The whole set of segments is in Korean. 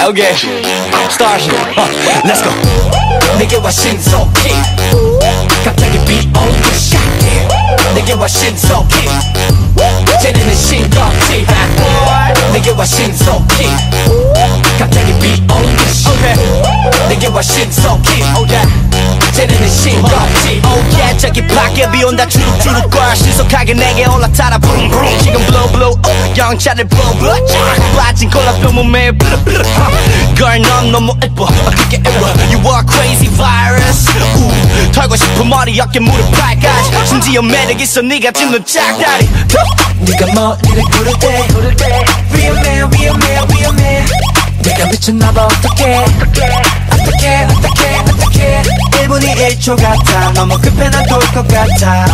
Start. Uh, let's go. 내게 와 신속히. 갑자기 the shot 내게 와 신속히. 쟤네는 싱겁지. 내게 와 신속히. 갑자기 the shot 내게 와 신속히. 쟤네는 Oh yeah, 저기 밖에 비 온다. 주룩주룩 걸 신속하게 내게 올라타라. 브룸 지금 blow 어, 영차를 blow blow 빠진 콜라병 블루 블루 걸넌 너무 예뻐. 그게 애워 You are crazy virus. 우, 털고 싶은 머리 어깨 무릎 발까지. 심지어 매력 있어 네가 짚는 짝다리. 네가 머리를 구를 때 위험해 위험해 위험해. 내가 미쳤나봐 어떡해. 어떡해 어떡해 어떡해 1분이 1초 같아. 너무 급해 난돌것 같아.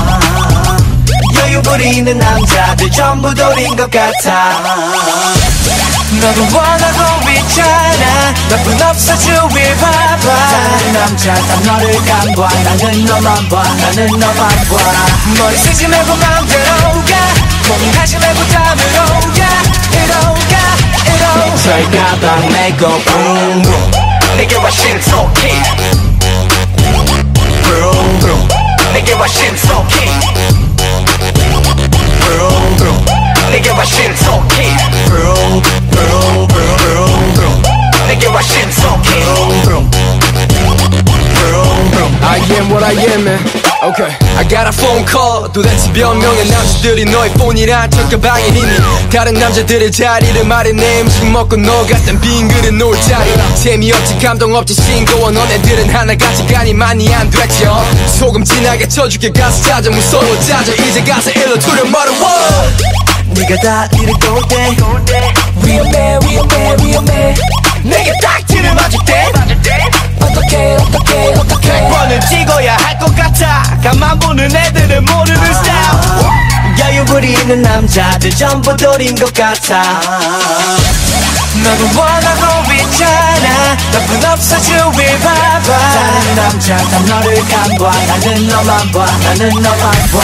여유 부리는 남자들 전부 돌인 것 같아 너도 원하고 있잖아. 나쁜 없어 주위 봐봐 다른 남자 다 너를 간봐 나는 너만 봐. 나는 너만 봐. 머리 쓰지 말고 맘대로 가. 고민하지 말고 담으로 가 이로 가 이로 철가방 메고 붕붕. 내게 와 신속히. 붕붕. 내게 와 신속히 Okay. I got a phone call. 도대체 몇 명의 남자들이 너의 폰이란 철가방에 있니? 다른 남자들의 자리를 말해 내 음식 먹고 녹았던 빈 그릇 놓을 자리. 재미없지 감동 없지 싱거워. 너네들은 하나같이 간이 많이 안 됐죠. 소금 진하게 쳐줄게. 가서 찾아 무서워 짜져 이제 가서 일로 투려 멀어워 네가 다 이르고 돼 위험해 위험해 가만 보는 애들은 모르는 스타일. 여유 부리는 남자들 전부 돌인 것 같아. 너도 원하고 있잖아. 나쁜 없어 주위 봐봐. 다른 남자 다 너를 간봐 나는 너만 봐. 나는 너만 봐.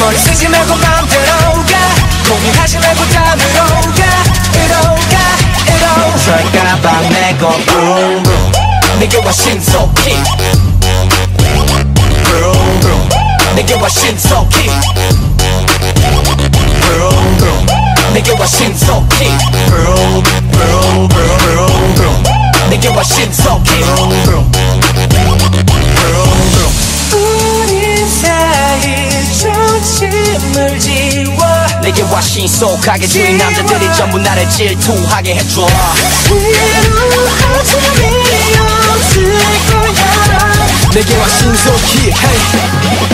머리 쓰지 말고 맘대로 가. 고민하지 말고 담으로 가. 이로 가 이로 철가방 내고 붕붕 내게 와 신속히 내게 와 신속히. 붕붕 내게 와 신속히. 붕붕붕붕붕 내게 와 신속히. 우리 사이 조짐을 지워 내게 와 신속하게 주인 남자들이 전부 나를 질투하게 해줘. 위로하지 없을 거야. 내게 와 신속히 hey